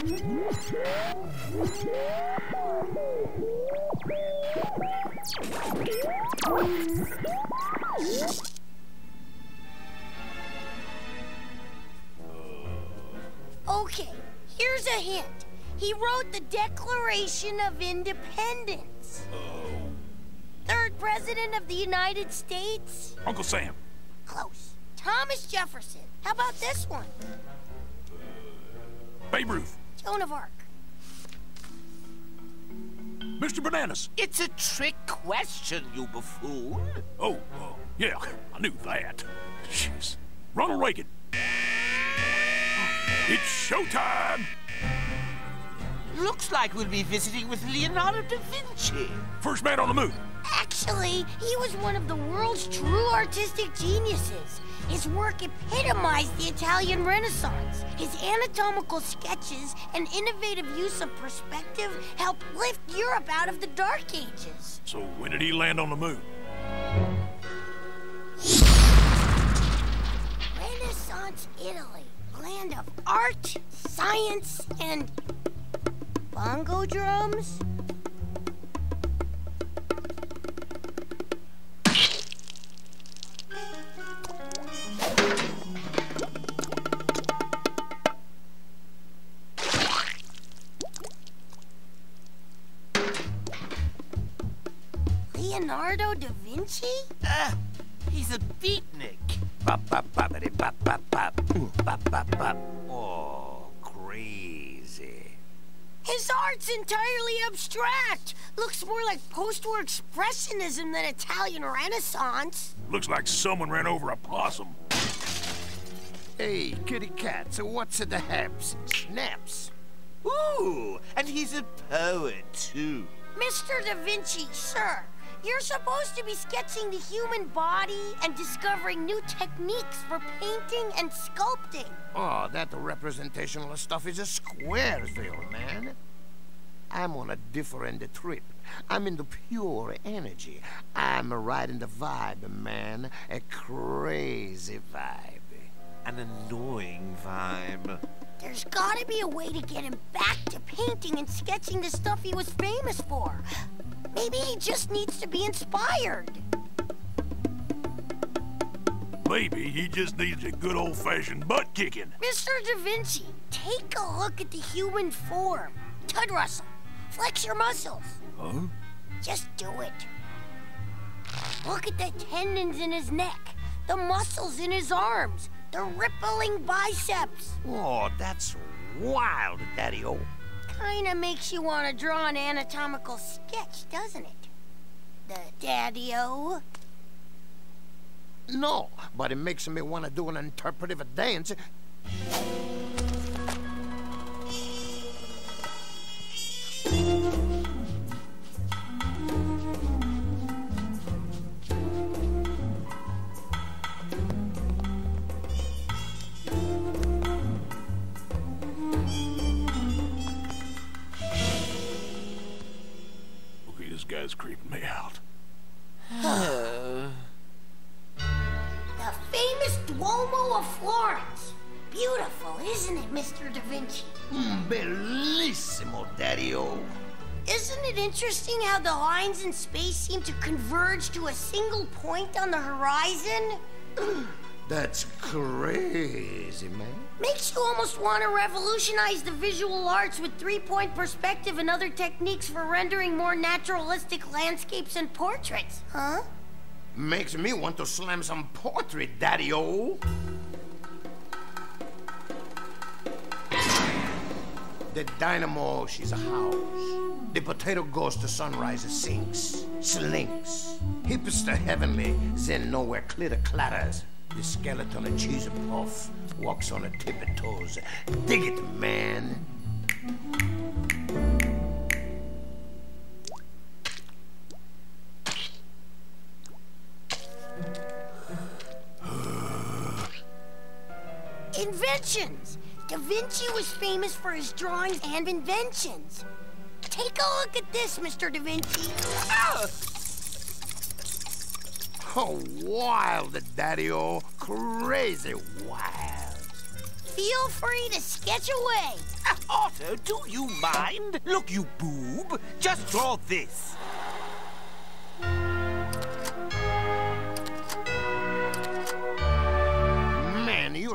Okay, here's a hint. He wrote the Declaration of Independence. Third President of the United States? Uncle Sam. Close. Thomas Jefferson. How about this one? Babe Ruth. Joan of Arc. Mr. Bananas. It's a trick question, you buffoon. Oh, uh, yeah, I knew that. Jeez. Ronald Reagan. It's showtime! Looks like we'll be visiting with Leonardo da Vinci. First man on the moon. Actually, he was one of the world's true artistic geniuses. His work epitomized the Italian Renaissance. His anatomical sketches and innovative use of perspective helped lift Europe out of the Dark Ages. So when did he land on the moon? Renaissance Italy, land of art, science, and bongo drums? Leonardo da Vinci? Ah, he's a beatnik. Bop, bop, boppity, bop, bop, bop. Bop, bop, bop. Oh, crazy. His art's entirely abstract. Looks more like post-war expressionism than Italian Renaissance. Looks like someone ran over a possum. Hey, kitty cat, so what's the haps? Snaps. Ooh, and he's a poet, too. Mr. Da Vinci, sir, you're supposed to be sketching the human body and discovering new techniques for painting and sculpting. Oh, that representational stuff is a squaresville, man. I'm on a different trip. I'm in the pure energy. I'm riding the vibe, man. A crazy vibe. An annoying vibe. There's gotta be a way to get him back to painting and sketching the stuff he was famous for. Maybe he just needs to be inspired. Maybe he just needs a good old-fashioned butt kicking. Mr. Da Vinci, take a look at the human form. Tuddrussel, flex your muscles. Huh? Just do it. Look at the tendons in his neck, the muscles in his arms, the rippling biceps. Oh, that's wild, Daddy-O. Kinda makes you want to draw an anatomical sketch, doesn't it? The daddy-o. No, but it makes me want to do an interpretive dance. Florence. Beautiful, isn't it, Mr. Da Vinci? Mm, bellissimo, Daddy-O. Isn't it interesting how the lines in space seem to converge to a single point on the horizon? That's crazy, man. Makes you almost want to revolutionize the visual arts with three-point perspective and other techniques for rendering more naturalistic landscapes and portraits. Huh? Makes me want to slam some portrait, Daddy-O. The dynamo, she's a house. The potato goes to sunrise, it sinks, slinks. Hipster heavenly, then nowhere clear clitter clatters. The skeleton of cheese puff walks on a tippy toes. Dig it, man. Inventions! Da Vinci was famous for his drawings and inventions. Take a look at this, Mr. Da Vinci. Ah! Oh, wild, Daddy-O. Crazy wild. Feel free to sketch away. Ah, Otto, do you mind? Look, you boob. Just draw this.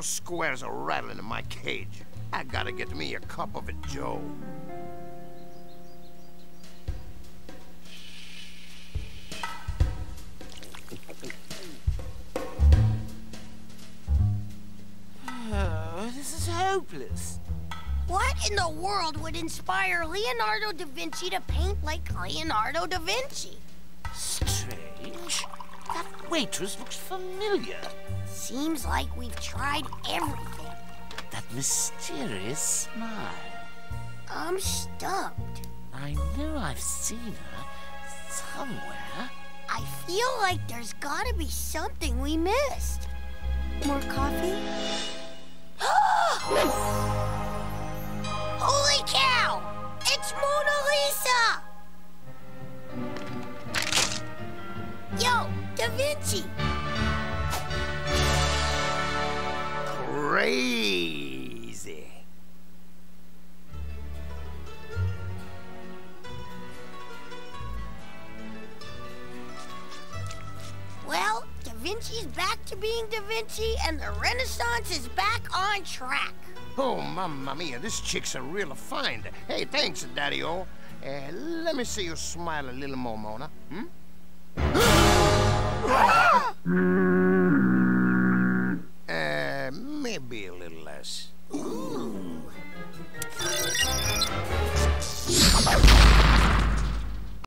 Man, your squares are rattling in my cage. I gotta get me a cup of it, Joe. Oh, this is hopeless. What in the world would inspire Leonardo da Vinci to paint like Leonardo da Vinci? Strange. That waitress looks familiar. Seems like we've tried everything. That mysterious smile. I'm stumped. I know I've seen her somewhere. I feel like there's gotta be something we missed. More coffee? crazy. Well, Da Vinci's back to being Da Vinci, and the Renaissance is back on track. Oh, mamma mia, this chick's a real find. Hey, thanks, Daddy-o. Uh, let me see you smile a little more, Mona. Hmm? Ah!